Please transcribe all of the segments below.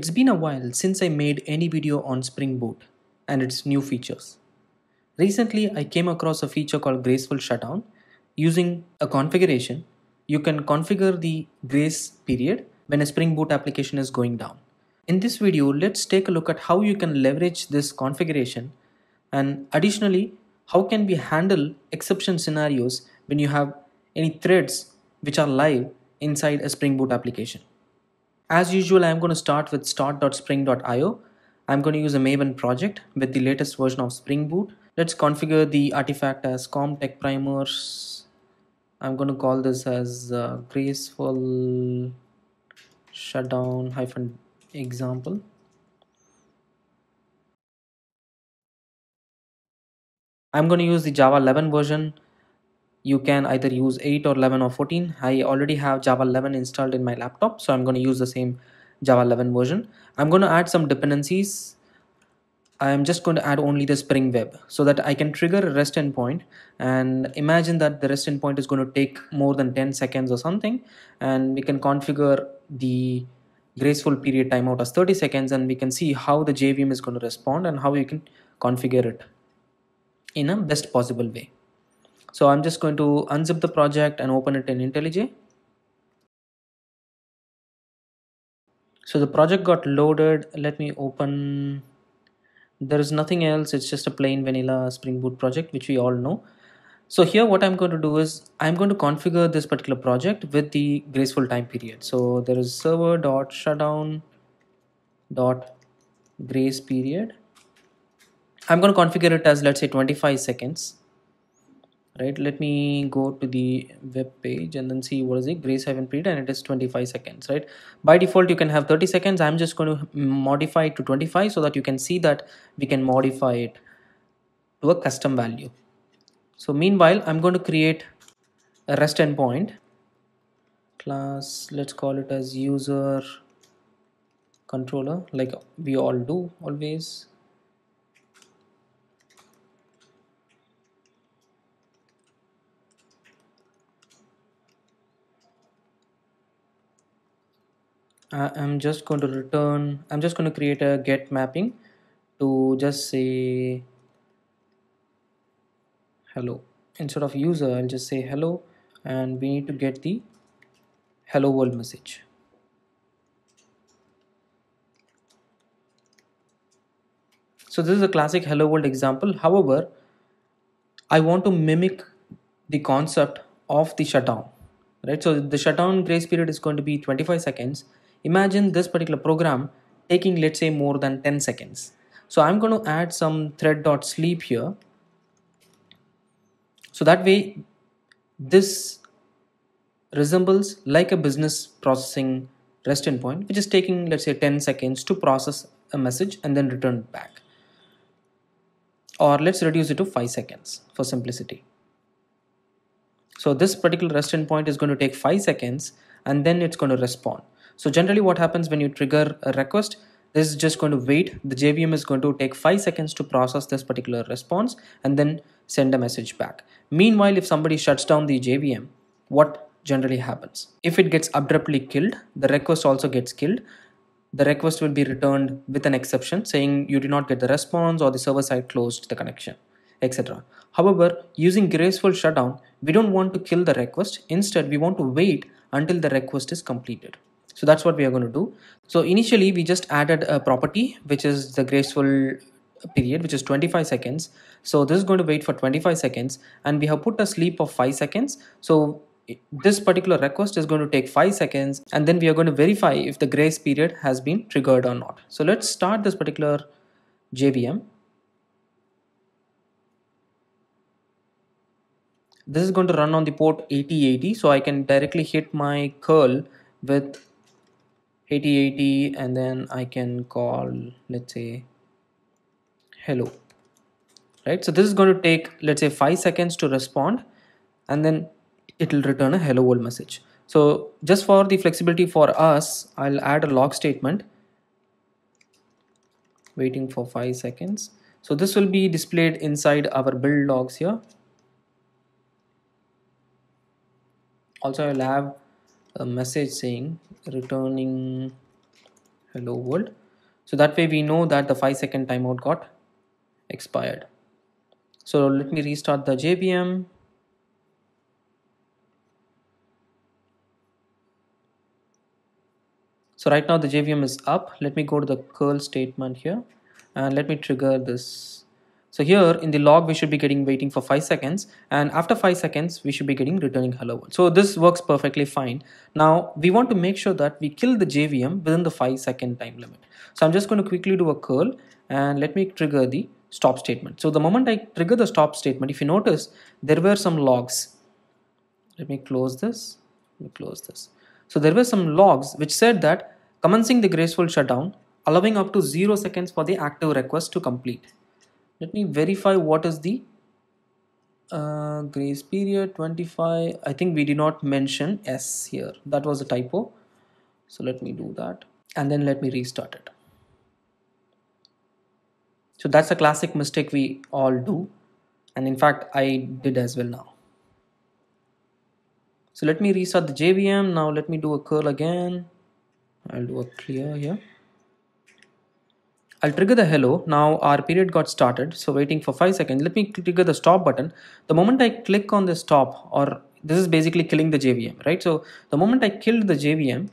It's been a while since I made any video on Spring Boot and its new features. Recently, I came across a feature called Graceful Shutdown. Using a configuration, you can configure the grace period when a Spring Boot application is going down. In this video, let's take a look at how you can leverage this configuration and additionally, how can we handle exception scenarios when you have any threads which are live inside a Spring Boot application. As usual, I'm going to start with start.spring.io. I'm going to use a Maven project with the latest version of Spring Boot. Let's configure the artifact as comtech primers. I'm going to call this as uh, graceful shutdown hyphen example. I'm going to use the Java 11 version you can either use 8 or 11 or 14 i already have java 11 installed in my laptop so i'm going to use the same java 11 version. I'm going to add some dependencies. I'm just going to add only the spring web so that i can trigger a rest endpoint and imagine that the rest endpoint is going to take more than 10 seconds or something. And we can configure the graceful period timeout as 30 seconds and we can see how the jvm is going to respond and how you can configure it in a best possible way so I'm just going to unzip the project and open it in IntelliJ. So the project got loaded. Let me open. There is nothing else. It's just a plain vanilla Spring Boot project, which we all know. So here what I'm going to do is I'm going to configure this particular project with the graceful time period. So there is server dot shutdown dot grace period. I'm going to configure it as let's say 25 seconds right let me go to the web page and then see what is it grace haven period and it is 25 seconds right? By default you can have 30 seconds. I'm just going to mm, modify it to 25 so that you can see that we can modify it to a custom value. So meanwhile i'm going to create a rest endpoint class. Let's call it as user controller like we all do always Uh, I'm just going to return I'm just going to create a get mapping to just say hello. Instead of user I'll just say hello and we need to get the hello world message. So this is a classic hello world example. However I want to mimic the concept of the shutdown right? So the shutdown grace period is going to be 25 seconds Imagine this particular program taking let's say more than 10 seconds. So I'm going to add some thread.sleep here. So that way this resembles like a business processing REST endpoint which is taking let's say 10 seconds to process a message and then return back. Or let's reduce it to 5 seconds for simplicity. So this particular REST endpoint is going to take 5 seconds and then it's going to respond. So generally what happens when you trigger a request, this is just going to wait. The JVM is going to take 5 seconds to process this particular response and then send a message back. Meanwhile, if somebody shuts down the JVM, what generally happens? If it gets abruptly killed, the request also gets killed. The request will be returned with an exception saying you did not get the response or the server side closed the connection, etc. However, using graceful shutdown, we don't want to kill the request. Instead, we want to wait until the request is completed. So that's what we are going to do. So initially we just added a property, which is the graceful period, which is 25 seconds. So this is going to wait for 25 seconds and we have put a sleep of 5 seconds. So this particular request is going to take 5 seconds and then we are going to verify if the grace period has been triggered or not. So let's start this particular JVM. This is going to run on the port 8080 so I can directly hit my curl with 8080 and then I can call let's say hello. Right? So this is going to take let's say five seconds to respond and then it will return a hello world message. So just for the flexibility for us I'll add a log statement. Waiting for five seconds. So this will be displayed inside our build logs here. Also I'll have a message saying returning hello world. So that way we know that the 5 second timeout got expired. So let me restart the JVM so right now the JVM is up. Let me go to the curl statement here and let me trigger this so here in the log, we should be getting waiting for five seconds. And after five seconds, we should be getting returning hello world. So this works perfectly fine. Now we want to make sure that we kill the JVM within the five second time limit. So I'm just going to quickly do a curl and let me trigger the stop statement. So the moment I trigger the stop statement, if you notice, there were some logs. Let me close this. Let me close this. So there were some logs which said that commencing the graceful shutdown, allowing up to zero seconds for the active request to complete let me verify what is the uh, grace period 25 I think we did not mention S here. That was a typo. So let me do that. And then let me restart it. So that's a classic mistake we all do. And in fact I did as well now. So let me restart the JVM now let me do a curl again. I'll do a clear here I'll trigger the hello. Now our period got started. So waiting for 5 seconds. Let me trigger the stop button. The moment I click on the stop or this is basically killing the JVM, right? So the moment I killed the JVM,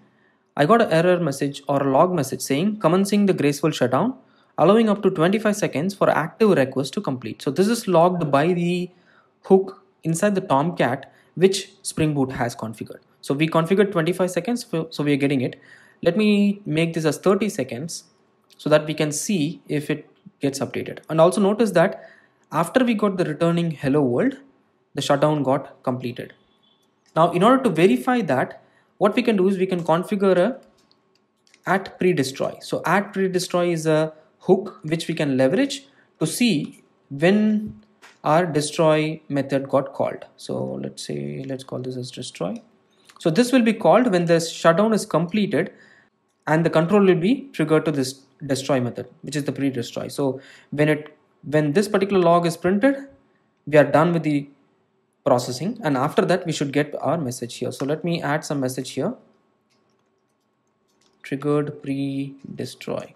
I got an error message or a log message saying commencing the graceful shutdown, allowing up to 25 seconds for active request to complete. So this is logged by the hook inside the Tomcat which Spring Boot has configured. So we configured 25 seconds, so we are getting it. Let me make this as 30 seconds so that we can see if it gets updated. And also notice that after we got the returning hello world the shutdown got completed. Now in order to verify that what we can do is we can configure a at pre-destroy. So at pre-destroy is a hook which we can leverage to see when our destroy method got called. So let's say let's call this as destroy. So this will be called when the shutdown is completed and the control will be triggered to this destroy method which is the pre-destroy. So when it when this particular log is printed we are done with the processing and after that we should get our message here. So let me add some message here. Triggered pre-destroy.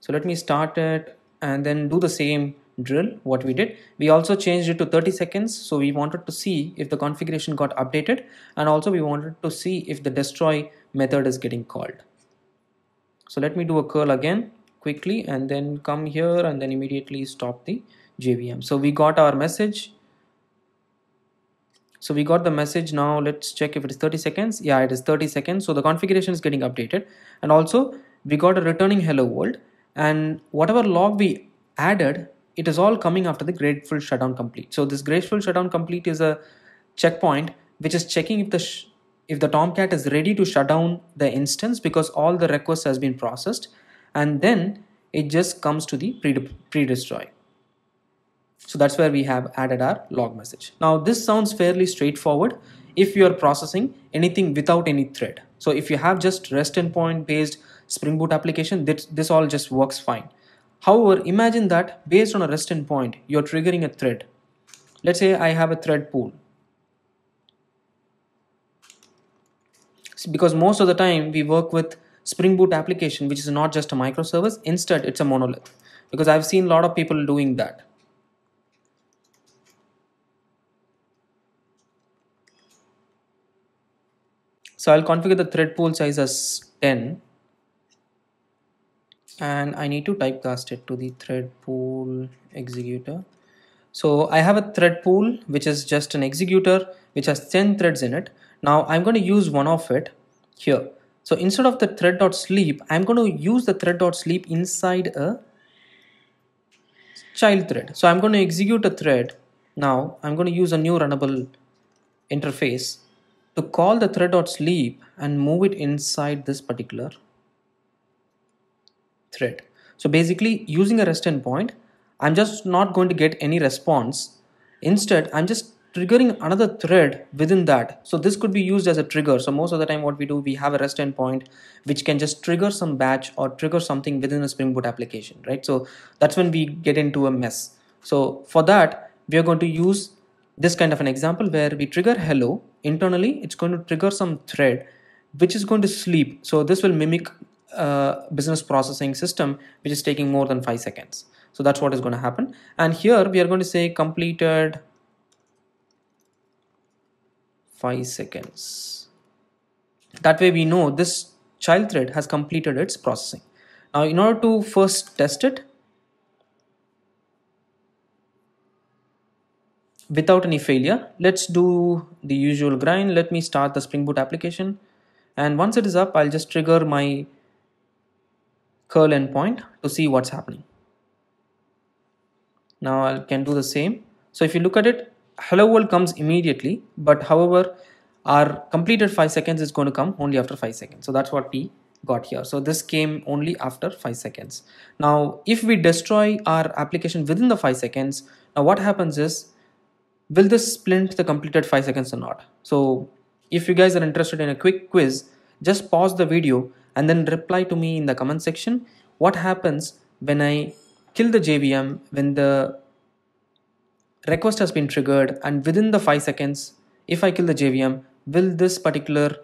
So let me start it and then do the same drill what we did. We also changed it to 30 seconds so we wanted to see if the configuration got updated and also we wanted to see if the destroy method is getting called so let me do a curl again quickly and then come here and then immediately stop the JVM so we got our message. So we got the message. Now let's check if it is 30 seconds. Yeah it is 30 seconds. So the configuration is getting updated. And also we got a returning hello world. And whatever log we added it is all coming after the graceful shutdown complete. So this graceful shutdown complete is a checkpoint which is checking if the if the Tomcat is ready to shut down the instance because all the requests has been processed and then it just comes to the pre-destroy. So that's where we have added our log message. Now this sounds fairly straightforward if you are processing anything without any thread. So if you have just REST endpoint based Spring Boot application, this, this all just works fine. However, imagine that based on a REST endpoint, you're triggering a thread. Let's say I have a thread pool because most of the time we work with Spring Boot application which is not just a microservice. Instead it's a monolith. Because I've seen a lot of people doing that. So I'll configure the thread pool size as 10 and I need to typecast it to the thread pool executor. So I have a thread pool which is just an executor which has 10 threads in it now I'm going to use one of it here. So instead of the thread.sleep, I'm going to use the thread.sleep inside a child thread. So I'm going to execute a thread. Now I'm going to use a new runnable interface to call the thread.sleep and move it inside this particular thread. So basically using a REST endpoint, I'm just not going to get any response. Instead, I'm just triggering another thread within that. So this could be used as a trigger. So most of the time what we do, we have a REST endpoint which can just trigger some batch or trigger something within a Spring Boot application, right? So that's when we get into a mess. So for that, we are going to use this kind of an example where we trigger hello internally. It's going to trigger some thread which is going to sleep. So this will mimic uh, business processing system which is taking more than five seconds. So that's what is going to happen. And here we are going to say completed five seconds. That way we know this child thread has completed its processing. Now in order to first test it, without any failure, let's do the usual grind. Let me start the Spring Boot application. And once it is up, I'll just trigger my curl endpoint to see what's happening. Now I can do the same. So if you look at it, hello world comes immediately, but however, our completed 5 seconds is going to come only after 5 seconds. So that's what we got here. So this came only after 5 seconds. Now, if we destroy our application within the 5 seconds, now what happens is, will this splint the completed 5 seconds or not? So if you guys are interested in a quick quiz, just pause the video and then reply to me in the comment section. What happens when I kill the JVM when the request has been triggered and within the 5 seconds, if I kill the JVM, will this particular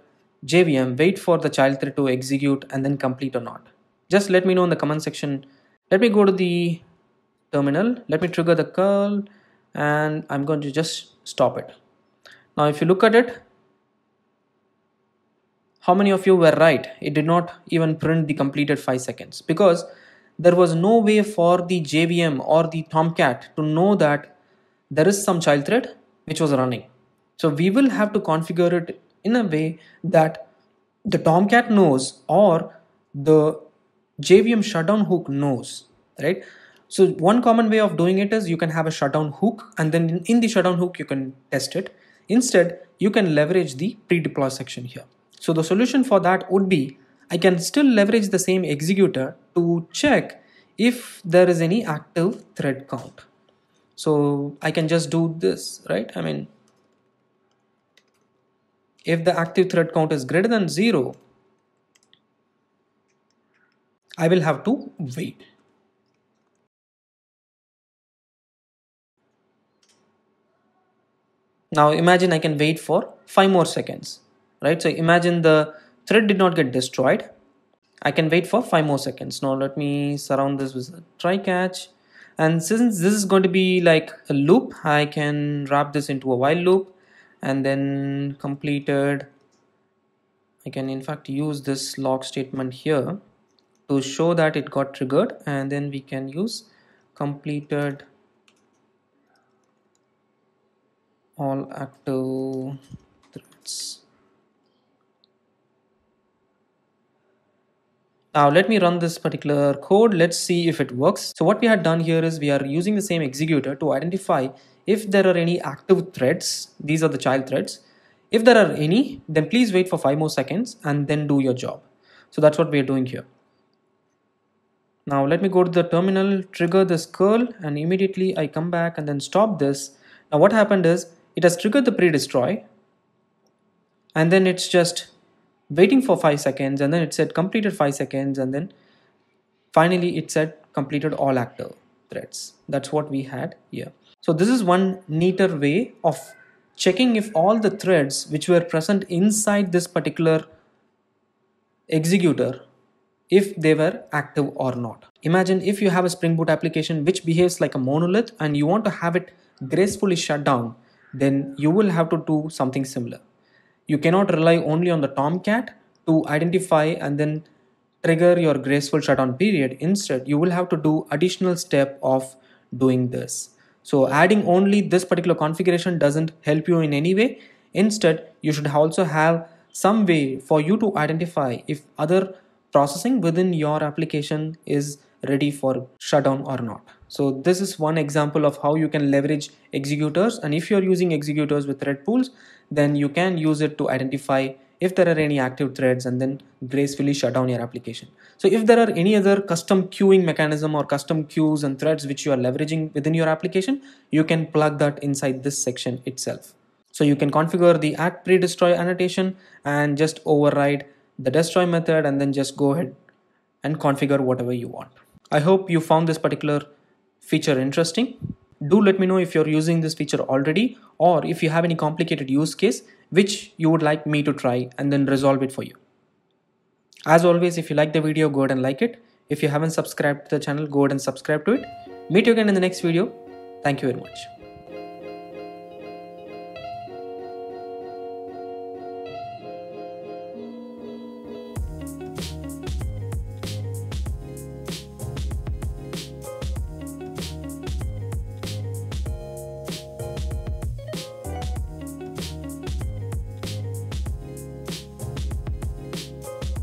JVM wait for the child thread to execute and then complete or not? Just let me know in the comment section. Let me go to the terminal. Let me trigger the curl and I'm going to just stop it. Now if you look at it, how many of you were right? It did not even print the completed 5 seconds because there was no way for the JVM or the Tomcat to know that there is some child thread which was running. So we will have to configure it in a way that the Tomcat knows or the JVM shutdown hook knows, right? So one common way of doing it is you can have a shutdown hook and then in the shutdown hook you can test it. Instead, you can leverage the pre-deploy section here. So the solution for that would be I can still leverage the same executor to check if there is any active thread count. So I can just do this, right? I mean, if the active thread count is greater than zero, I will have to wait. Now imagine I can wait for five more seconds, right? So imagine the thread did not get destroyed. I can wait for five more seconds. Now let me surround this with a try catch. And since this is going to be like a loop, I can wrap this into a while loop and then completed. I can in fact use this log statement here to show that it got triggered and then we can use completed all active threads Now let me run this particular code. Let's see if it works. So what we had done here is we are using the same executor to identify if there are any active threads. These are the child threads. If there are any, then please wait for five more seconds and then do your job. So that's what we are doing here. Now let me go to the terminal, trigger this curl and immediately I come back and then stop this. Now what happened is it has triggered the pre-destroy and then it's just waiting for 5 seconds and then it said completed 5 seconds and then finally it said completed all active threads that's what we had here. So this is one neater way of checking if all the threads which were present inside this particular executor if they were active or not. Imagine if you have a Spring Boot application which behaves like a monolith and you want to have it gracefully shut down, then you will have to do something similar you cannot rely only on the tomcat to identify and then trigger your graceful shutdown period. Instead you will have to do additional step of doing this. So adding only this particular configuration doesn't help you in any way. Instead you should also have some way for you to identify if other processing within your application is ready for shutdown or not. So this is one example of how you can leverage executors. And if you're using executors with thread pools then you can use it to identify if there are any active threads and then gracefully shut down your application. So if there are any other custom queuing mechanism or custom queues and threads which you are leveraging within your application, you can plug that inside this section itself. So you can configure the act pre-destroy annotation and just override the destroy method and then just go ahead and configure whatever you want. I hope you found this particular feature interesting. Do let me know if you're using this feature already or if you have any complicated use case which you would like me to try and then resolve it for you. As always, if you like the video, go ahead and like it. If you haven't subscribed to the channel, go ahead and subscribe to it. Meet you again in the next video. Thank you very much.